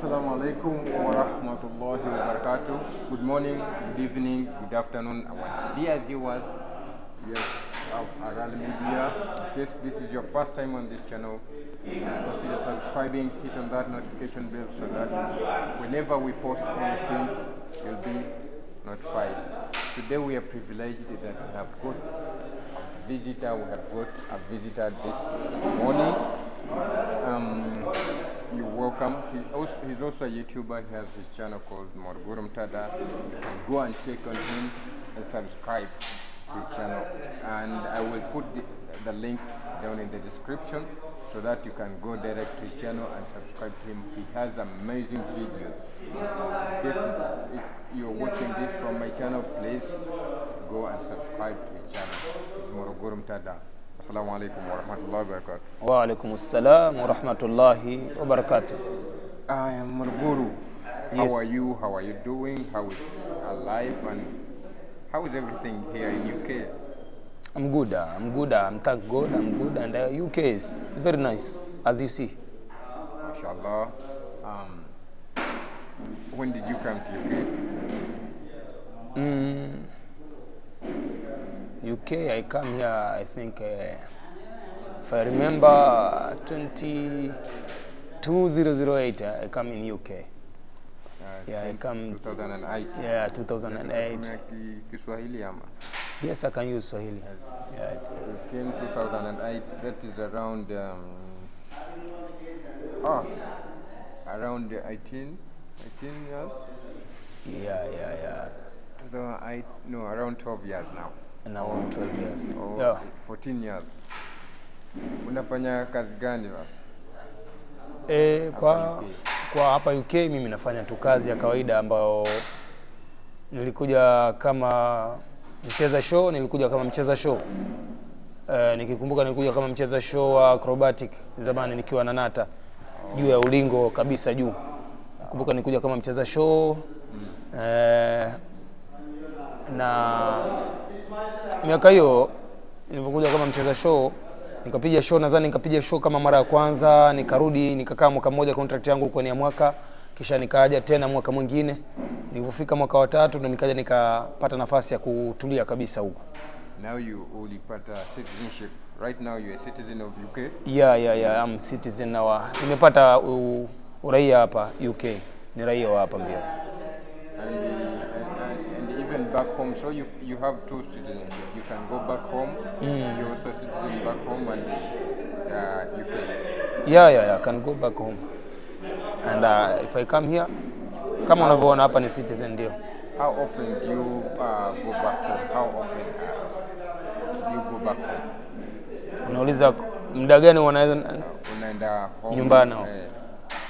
Assalamu alaikum wa rahmatullahi wa barakatuh. Good morning, good evening, good afternoon, our dear viewers yes, of Aral Media. In case this is your first time on this channel, please consider subscribing, hit on that notification bell so that whenever we post anything, you'll be notified. Today we are privileged that we have got a visitor, we have got a visitor this morning. Um, you're welcome. He also, he's also a YouTuber. He has his channel called Morgurum Tada. Go and check on him and subscribe to his channel. And I will put the, the link down in the description so that you can go direct to his channel and subscribe to him. He has amazing videos. This is, if you're watching this from my channel, please go and subscribe to his channel. It's Tada. Assalamu alaikum wa rahmatullahi wa barakatuh. Wa alaikum salam wa rahmatullahi wa barakatuh. I am Morguru. How are you? How are you doing? How is life and how is everything here in UK? I'm good. uh, I'm good. uh, I'm thank God. I'm good. And uh, UK is very nice, as you see. MashaAllah. Um, when did you come to UK? Mm, UK, I come here, I think, uh, if I remember, uh, 20, 2008, uh, I come in UK. Uh, Yeah, I come- 2008. Yeah, 2008. Kiswahili ama? Yes, I can use Swahili. Yeah. You came 2008. That is around um, oh, around 18, 18 years. Yeah, yeah, yeah. 2008, no, around 12 years now. Now I'm 12 years. Oh, Yeah. 14 years. Unafanya kazi gani basi? E, kwa, UK. kwa hapa UK mimi nafanya tu kazi ya kawaida ambayo nilikuja kama mcheza show, nilikuja kama mcheza show. E, nikikumbuka nilikuja kama mcheza show wa acrobatic zamani nikiwa na Nata juu ya ulingo kabisa juu. kumbuka nilikuja kama mcheza show e, na miaka hiyo nilivyokuja kama mcheza show nikapiga show nadhani nikapiga show kama mara ya kwanza nikarudi nikakaa mwaka mmoja contract yangu ilikuwa ni ya mwaka kisha nikaja tena mwaka mwingine nilipofika mwaka wa tatu ndo nikaja nikapata nafasi ya kutulia kabisa huko Now you ulipata citizenship. Right now you're a citizen of UK. yeah, yeah, yeah, I'm citizen now. nimepata uraia hapa UK ni raia wa hapa mbio And, and, and, and even back home, so you, you have two citizenship. You can go back home. Mm. You're also a citizen back home and uh, you can. yeah, yeah, yeah, I can go back home and uh, if I come here kama unavyoona hapa ni citizen ndio How often do you uh, go back home? How often uh, do you go back home? unauliza muda gani wanaweza Unaenda home Nyumbani. eh,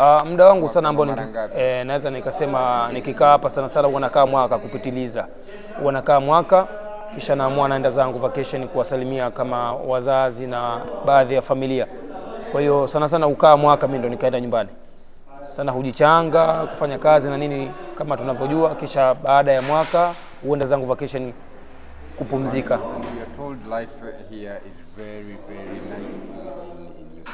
Uh, muda wangu sana ambao ni, eh, naweza nikasema nikikaa hapa sana sana huwa nakaa mwaka kupitiliza, huwa nakaa mwaka kisha naamua naenda zangu vacation kuwasalimia kama wazazi na baadhi ya familia. Kwa hiyo sana sana ukaa mwaka mimi ndo nikaenda nyumbani sana, hujichanga kufanya kazi na nini kama tunavyojua, kisha baada ya mwaka huenda zangu vacation kupumzika. And we are told life here is very, very nice in, in, in UK.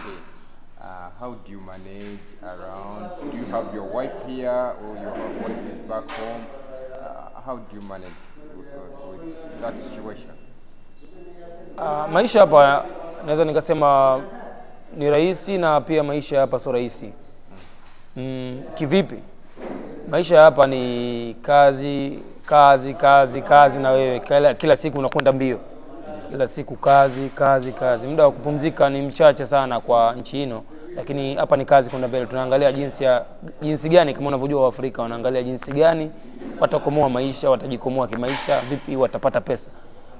Uh, how do you manage around? Do you have your wife here or your wife is back home? Uh, how do you manage with, with, with that situation? Uh, maisha hapa naweza nikasema ni rahisi na pia maisha hapa sio rahisi. Mm, kivipi? Maisha hapa ni kazi kazi kazi kazi, na wewe kila, kila siku unakwenda mbio, kila siku kazi kazi kazi. Muda wa kupumzika ni mchache sana kwa nchi hino, lakini hapa ni kazi kwenda mbele. Tunaangalia jinsi ya jinsi gani, kama unavyojua Waafrika wanaangalia jinsi gani watakomoa maisha, watajikomoa kimaisha, vipi watapata pesa.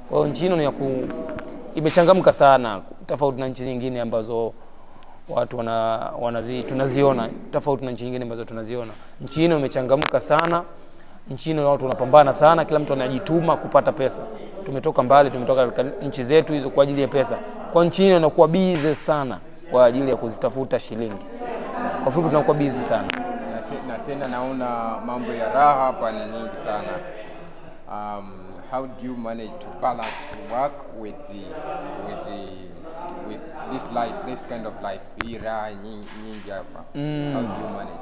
Kwa hiyo nchi hino ya ku, imechangamka sana, tofauti na nchi nyingine ambazo watu wana, wanazi, tunaziona tofauti na nchi nyingine ambazo tunaziona. Nchi hino imechangamka sana, nchi hino watu wanapambana sana, kila mtu anajituma kupata pesa. Tumetoka mbali, tumetoka nchi zetu hizo kwa ajili ya pesa. Kwa nchi hino inakuwa bize sana kwa ajili ya kuzitafuta shilingi. Kwa fupi, tunakuwa busy sana. Na, te, na tena naona mambo ya raha hapa ni nyingi sana. Um, how do you manage to balance work with the with the with this life, this kind of life? Hii raha nyingi, nyingi hapa. How do you manage?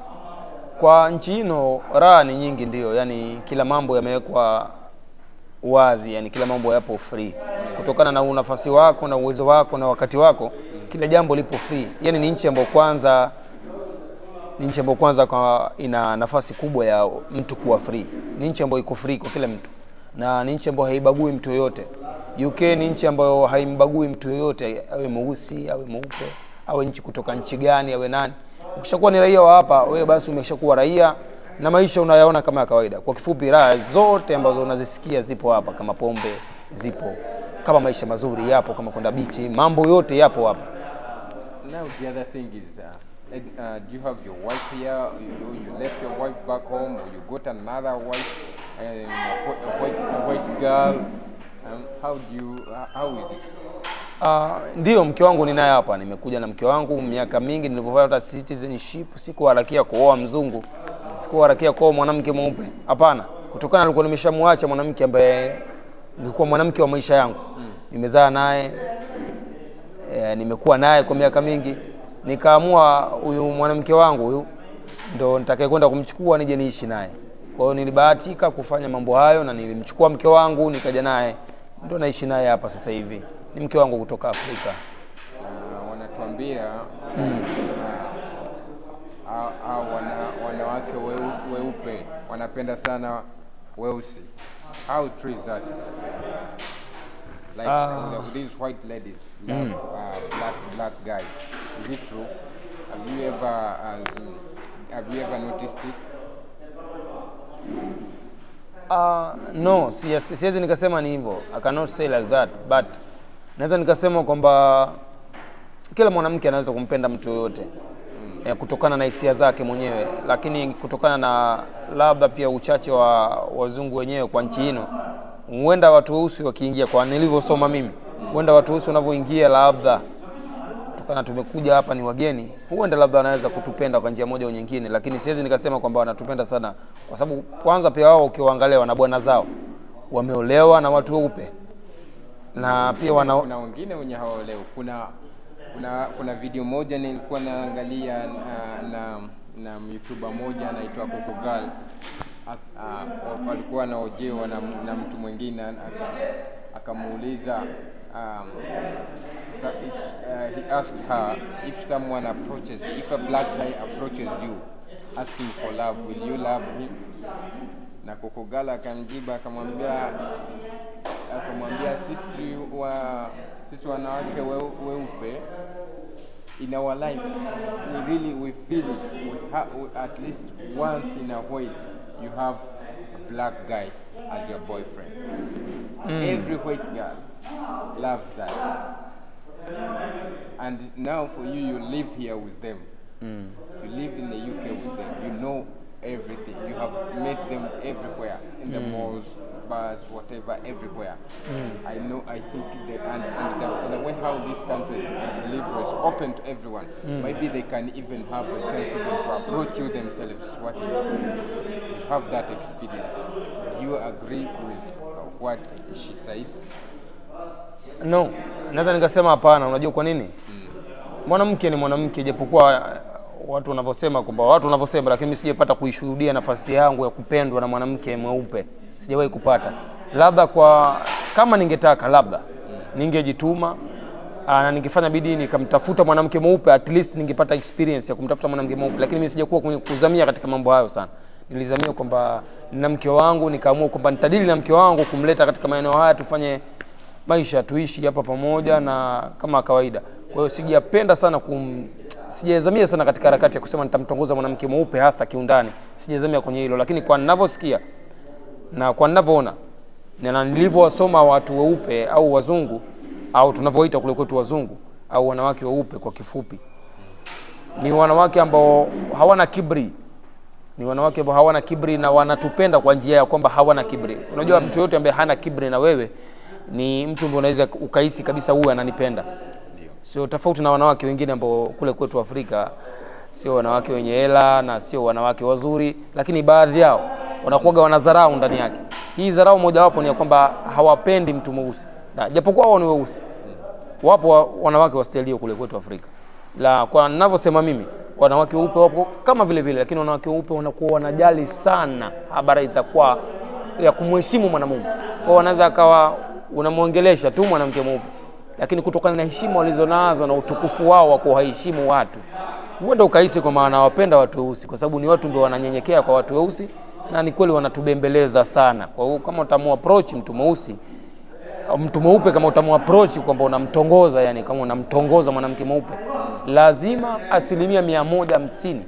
Kwa nchi hino raha ni nyingi, ndio, yani kila mambo yamewekwa wazi, yani kila mambo yapo free kutokana na unafasi wako na uwezo wako na wakati wako, kila jambo lipo free. Yani ni nchi ambayo kwanza ni nchi ambayo kwanza kwa ina nafasi kubwa ya mtu kuwa free. Ni nchi ambayo iko free kwa kila mtu na ni nchi ambayo haibagui mtu yoyote. UK ni nchi ambayo haimbagui mtu yoyote, awe mweusi awe mweupe, awe nchi kutoka nchi gani, awe nani. Ukishakuwa ni raia wa hapa, wewe basi umeshakuwa raia na maisha unayaona kama ya kawaida. Kwa kifupi, raha zote ambazo unazisikia zipo hapa, kama pombe zipo, kama maisha mazuri yapo, kama kwenda bichi, mambo yote yapo hapa. Now the other thing is, uh, uh, do you have your wife here? You, you left your wife back home, or you got another wife, um, a, white, a white girl? Um, how do you? Uh, how is it? Uh, ndio mke wangu ninaye hapa, nimekuja na mke wangu miaka mingi. Nilivyopata citizenship sikuharakia kuoa mzungu, sikuharakia kuoa mwanamke mweupe, hapana, kutokana na nilikuwa nimeshamwacha mwanamke ambaye nilikuwa mwanamke wa maisha yangu, nimezaa naye e, nimekuwa naye kwa miaka mingi, nikaamua huyu mwanamke wangu huyu ndo nitakaye kwenda kumchukua nije niishi naye. Kwa hiyo nilibahatika kufanya mambo hayo na nilimchukua mke wangu nikaja naye, ndo naishi naye hapa sasa hivi. Ni mke wangu kutoka Afrika. Uh, wanatuambia uh, uh, uh, wana, wanawake weu, weupe wanapenda sana weusi. How true is that? Like uh, the, these white ladies love mm. uh, black black guys. Is it true? Have you ever uh, have you ever noticed it? Uh, no, si- si- siwezi nikasema ni hivyo. I cannot say like that but naweza nikasema kwamba kila mwanamke anaweza kumpenda mtu yoyote mm. kutokana na hisia zake mwenyewe, lakini kutokana na labda pia uchache wa wazungu wenyewe kwa nchi hino, huenda watu weusi wakiingia, kwa nilivyosoma mimi, huenda watu weusi wanavyoingia labda kutokana tumekuja hapa ni wageni, huenda labda wanaweza kutupenda kwa njia moja au nyingine, lakini siwezi nikasema kwamba wanatupenda sana, kwa sababu kwanza pia wao ukiwaangalia wana bwana zao wameolewa na watu weupe na pia wana Kuna wengine wenye hawaolewi. Kuna kuna kuna video moja nilikuwa naangalia na, na na YouTuber moja anaitwa Coco Girl. anaojewa a- Walikuwa wanaojewa na, na mtu mwingine aka- akamuuliza um, so uh, he asked her if someone approaches if a black guy approaches you asking for love will you love him na Girl akamjiba akamwambia akamwambia sisi wa sisi wanawake weu, weupe in our life we really we feel it. We ha, we, at least once in a while you have a black guy as your boyfriend. Hmm. Every white girl loves that. And now for you you live here with them. Hmm. You live in the UK with them. You know everything. You have met them everywhere in the hmm. malls bars whatever everywhere Mm. I know I think that and, and the, the way how this country is, is liberal it's open to everyone Mm. maybe they can even have a chance even to approach you themselves what you, have that experience do you agree with uh, what she said no, naweza nikasema hapana. Unajua kwa nini? Mwanamke ni mwanamke, japokuwa watu wanavyosema kwamba watu wanavyosema, lakini mimi sijapata kuishuhudia nafasi yangu ya kupendwa na mwanamke mweupe, sijawahi kupata. Labda kwa kama ningetaka, labda ningejituma aa, na ningefanya bidii nikamtafuta mwanamke mweupe, at least ningepata experience ya kumtafuta mwanamke mweupe, lakini mimi sijakuwa kuzamia katika mambo hayo sana. Nilizamia kwamba na mke wangu, nikaamua kwamba nitadili na mke wangu kumleta katika maeneo haya tufanye maisha tuishi hapa pamoja na kama kawaida. Kwa hiyo sijapenda sana kum sijazamia sana katika harakati ya kusema nitamtongoza mwanamke mweupe hasa kiundani, sijazamia kwenye hilo, lakini kwa ninavyosikia na kwa ninavyoona na nilivyowasoma watu weupe au wazungu au tunavyoita kule kwetu wazungu au wanawake weupe kwa kifupi, ni wanawake ambao hawana kibri, ni wanawake ambao hawana kibri na wanatupenda kwa njia ya kwamba hawana kibri. Unajua, mtu yote ambaye hana kibri na wewe ni mtu ambaye unaweza ukahisi kabisa huyu ananipenda. Sio tofauti na wanawake wengine ambao kule kwetu Afrika sio wanawake wenye hela na sio wanawake wazuri, lakini baadhi yao wanakuwaga wanadharau ndani yake. Hii dharau mojawapo ni ya kwamba hawapendi mtu mweusi, japokuwa wao ni weusi. Wapo wa- wanawake wa staili kule kwetu Afrika. La, kwa ninavyosema mimi wanawake weupe wapo kama vile vile, lakini wanawake weupe wanakuwa wanajali sana habari za kwa ya kumheshimu mwanamume. Kwa wanaweza akawa unamwongelesha tu mwanamke mweupe, lakini kutokana na heshima walizonazo na utukufu wao wa kuwaheshimu watu, huenda ukahisi kwamba wanawapenda watu weusi, kwa sababu ni watu ndio wananyenyekea kwa watu weusi, na ni kweli wanatubembeleza sana. Kwa hiyo kama utamu approach mtu mweusi mtu mweupe kama utamapproach kwamba unamtongoza, yani kama unamtongoza mwanamke mweupe, lazima asilimia mia moja hamsini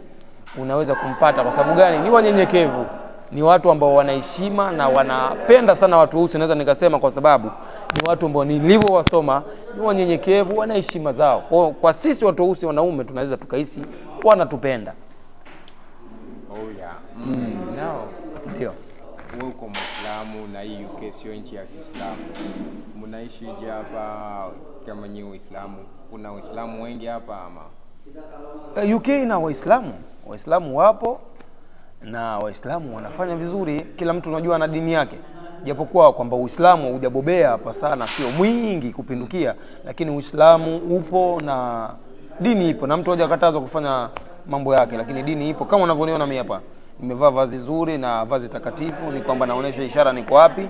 unaweza kumpata. Kwa sababu gani? Ni wanyenyekevu, ni watu ambao wanaheshima na wanapenda sana watu weusi. Naweza nikasema kwa sababu ni watu ambao nilivyowasoma ni wanyenyekevu, wana heshima zao. Kwa, kwa sisi watu weusi wanaume tunaweza tukahisi wanatupenda, Oh yeah. Mm. Nao ndio. wewe uko Muislamu na hii UK sio nchi ya Kiislamu, mnaishi je hapa kama nyi Waislamu? Kuna Waislamu wengi hapa ama? Eh, UK ina Waislamu, Waislamu wapo na Waislamu wanafanya vizuri. Kila mtu unajua na dini yake, japokuwa kwamba Uislamu hujabobea hapa sana, sio mwingi kupindukia, lakini Uislamu upo na dini ipo, na mtu hajakatazwa kufanya mambo yake, lakini dini ipo. Kama unavyoniona mimi hapa nimevaa vazi zuri na vazi takatifu, ni kwamba naonyesha ishara niko wapi,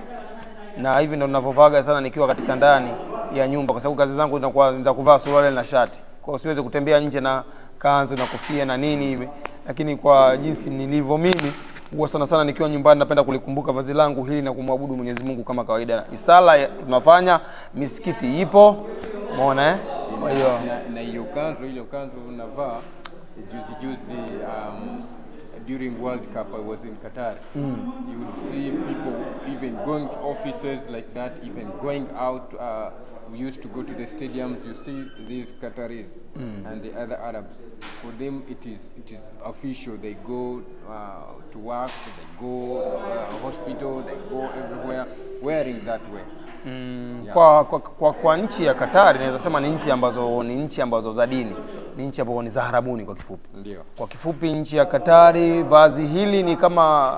na hivi ndo ninavyovaga sana nikiwa katika ndani ya nyumba, kwa sababu kazi zangu zinakuwa za kuvaa suruali na shati, kwa hiyo siwezi kutembea nje na kanzu na kofia na nini hivi, lakini kwa jinsi nilivyo mimi huwa sana sana nikiwa nyumbani napenda kulikumbuka vazi langu hili na kumwabudu Mwenyezi Mungu kama kawaida. Isala ya- tunafanya, misikiti ipo, umeona eh? Kwa hiyo na hiyo kanzu ile kanzu unavaa juzi juzi um, during World Cup I was in Qatar. You will see people even going to offices like that even going out uh, we used to go to the stadiums. You see these Qataris and the other Arabs. For them it is it is official. They go uh, to work they go uh, hospital they go everywhere wearing that way Mm, kwa, kwa, kwa, kwa nchi ya Katari naweza sema ni nchi ambazo ni nchi ambazo za dini, ni nchi ambazo ni za harabuni kwa kifupi. ndio. Kwa kifupi, nchi ya Katari, vazi hili ni kama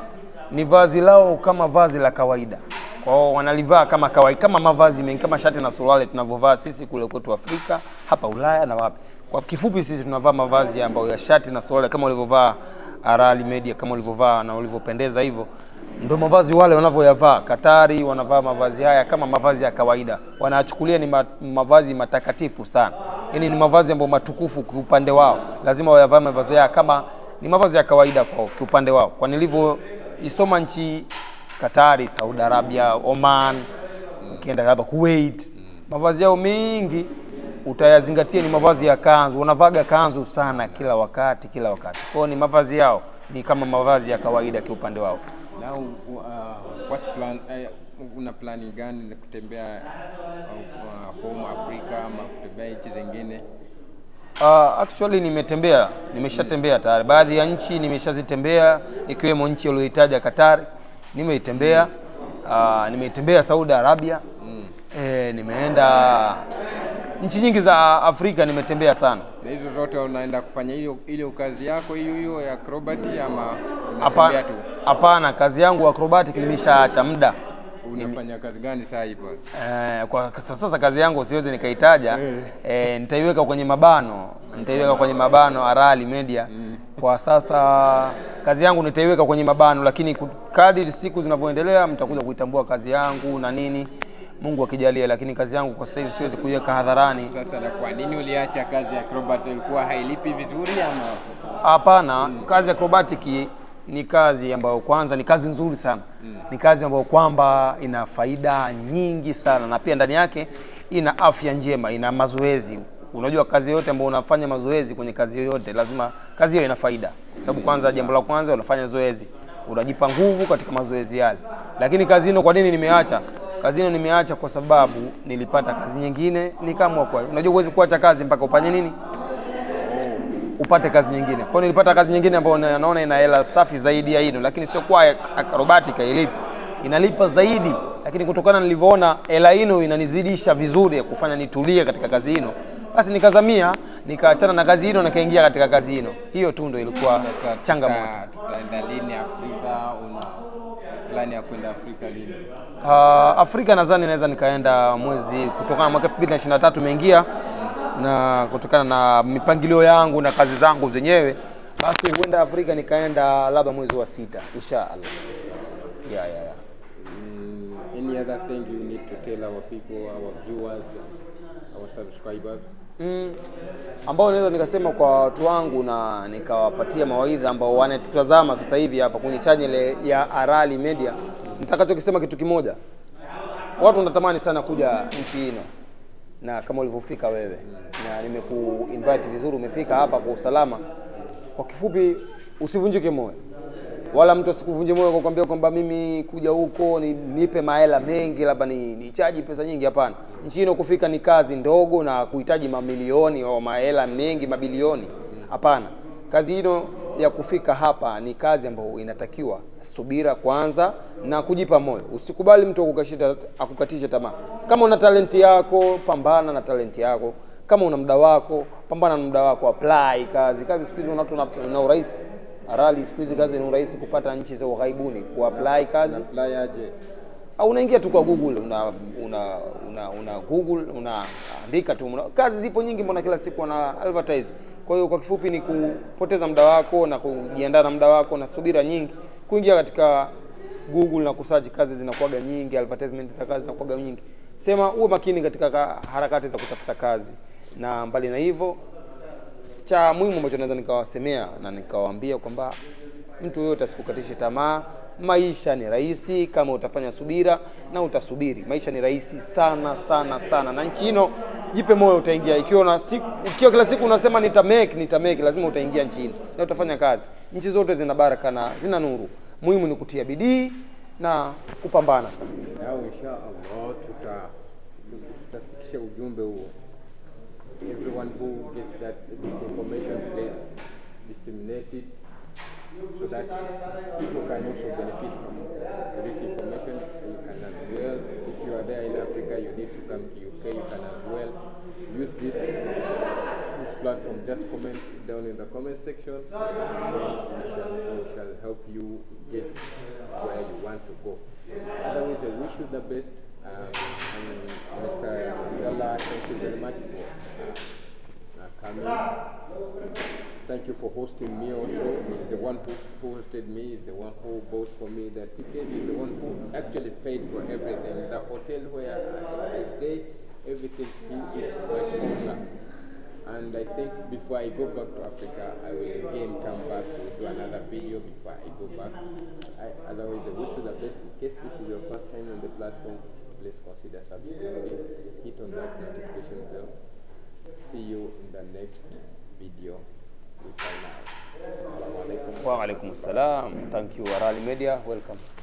ni vazi lao kama vazi la kawaida. Kwa hiyo wanalivaa kama kawaida, kama mavazi mengi, kama shati na suruali tunavyovaa sisi kule kwetu Afrika, hapa Ulaya na wapi. Kwa kifupi, sisi tunavaa mavazi ambayo ya shati na suruali kama ulivyovaa Arali Media, kama ulivyovaa na ulivyopendeza hivyo ndio mavazi wale wanavyoyavaa. Katari wanavaa mavazi haya kama mavazi ya kawaida, wanachukulia ni ma, mavazi matakatifu sana, yaani ni mavazi ambayo matukufu kiupande wao, lazima wayavaa mavazi haya kama ni mavazi ya kawaida kwao kiupande wao. Kwa nilivyoisoma nchi Katari, Saudi Arabia, Oman, ukienda hapa Kuwait, mavazi yao mengi utayazingatia ni mavazi ya kanzu, wanavaga kanzu sana kila wakati kila wakati. Kwa ni mavazi yao ni kama mavazi ya kawaida kiupande wao. Now, uh, what plan, uh, una plani gani kutembea uh, uh, home Afrika ama kutembea nchi zingine? Uh, actually nimetembea, nimeshatembea tayari. Baadhi ya nchi nimeshazitembea ikiwemo nchi iliyohitaja Qatar, nimeitembea. Uh, nimeitembea Saudi Arabia. mm. Eh, nimeenda nchi nyingi za Afrika nimetembea sana. Na hizo zote unaenda kufanya hiyo ile kazi yako hiyo hiyo ya acrobat ama unatembea tu? Hapana, kazi yangu acrobatic nimeshaacha muda. Unafanya kazi gani hii bwana? Eh, kwa sasa kazi yangu siwezi nikaitaja. Eh, nitaiweka kwenye mabano. Nitaiweka kwenye mabano Arali Media. Kwa sasa kazi yangu nitaiweka kwenye mabano lakini kadi kadri siku zinavyoendelea mtakuja kuitambua kazi yangu na nini. Mungu akijalia lakini kazi yangu kwa sasa hivi siwezi kuiweka hadharani. Sasa na kwa nini uliacha kazi ya acrobat? Ilikuwa hailipi vizuri ama? Hapana, kazi ya acrobatic ni kazi ambayo kwanza ni kazi nzuri sana mm. ni kazi ambayo kwamba ina faida nyingi sana na pia ndani yake ina afya njema, ina mazoezi. Unajua kazi yoyote ambayo unafanya mazoezi kwenye kazi yoyote, lazima kazi hiyo ina faida, sababu kwanza, jambo la kwanza unafanya zoezi, unajipa nguvu katika mazoezi yale. Lakini kazi hino, kwa nini nimeacha kazi hino? Nimeacha kwa sababu nilipata kazi nyingine, nikaamua kwa. Unajua huwezi kuacha kazi mpaka upanye nini? Upate kazi nyingine. Kwa hiyo nilipata kazi nyingine ambayo naona ina hela safi zaidi ya hino, lakini sio kwa acrobatic ilipo inalipa zaidi, lakini kutokana nilivyoona hela hino inanizidisha vizuri ya kufanya nitulie katika kazi hino, basi nikazamia, nikaachana na kazi hino, nikaingia katika kazi hino. Hiyo tu ndio ilikuwa changamoto. tutaenda lini Afrika? Una plani ya kwenda Afrika lini? Uh, Afrika nadhani naweza nikaenda mwezi kutokana na mwaka 2023 umeingia, na kutokana na mipangilio yangu na kazi zangu zenyewe, basi huenda Afrika nikaenda labda mwezi wa sita inshallah. Yeah, yeah, yeah. Mm, any other thing you need to tell our people, our viewers, our subscribers? mm, ambao naweza nikasema kwa watu wangu na nikawapatia mawaidha ambao wanatutazama sasa hivi hapa kwenye channel ya Arali Media, nitakachokisema kitu kimoja, watu wanatamani sana kuja nchi hino na kama ulivyofika wewe, na nimeku invite vizuri, umefika hapa kwa usalama. Kwa kifupi, usivunjike moyo wala mtu asikuvunje moyo kwa kukwambia kwamba mimi kuja huko ni, nipe mahela mengi labda ni, ni chaji pesa nyingi. Hapana, nchi ino kufika ni kazi ndogo na kuhitaji mamilioni au mahela mengi mabilioni. Hapana, kazi hino ya kufika hapa ni kazi ambayo inatakiwa subira kwanza na kujipa moyo. Usikubali mtu akukashita akukatisha tamaa. Kama una talenti yako, pambana na talenti yako. Kama una muda wako, pambana na muda wako, apply kazi. Kazi siku hizi watu na urahisi Arali siku hizi kazi ni urahisi kupata nchi za ughaibuni, kuapply kazi Apply aje? au unaingia tu kwa Google una una una, una Google unaandika tu kazi zipo nyingi, mbona kila siku wana advertise. Kwa hiyo kwa kifupi ni kupoteza muda wako na kujiandaa na muda wako na subira nyingi, kuingia katika Google na kusearch kazi zinakuwaga nyingi, advertisement za kazi zinakuwaga nyingi. Sema uwe makini katika harakati za kutafuta kazi, na mbali na hivyo cha muhimu ambacho naweza nikawasemea na nikawaambia kwamba mtu yoyote asikukatishe tamaa. Maisha ni rahisi kama utafanya subira na utasubiri. Maisha ni rahisi sana sana sana, na nchi hino jipe moyo, utaingia. Ikiwa na siku, kila siku unasema nita make nita make, lazima utaingia nchini na utafanya kazi. Nchi zote zina baraka na zina nuru. Muhimu ni kutia bidii na kupambana sana. Tuta tutafikisha ujumbe huo. Everyone who gets that information please disseminate it so that comment section, and we shall, help you get where you want to go. Otherwise, I wish you the best. Um, and Mr. Abdullah, thank you very much for uh, uh, coming. Thank you for hosting me also. He's the one who, who hosted me, he's the one who bought for me the ticket, he's the one who actually paid for everything. The hotel where I, I stay, everything, he is my sponsor. And I think before I go back to Africa, I will again come back to do another video before I go back. I, otherwise, I wish you the best. In case this is your first time on the platform, please consider subscribing. Hit on that notification bell. See you in the next video. Wa alaikum salam. Thank you Arali Media. Welcome.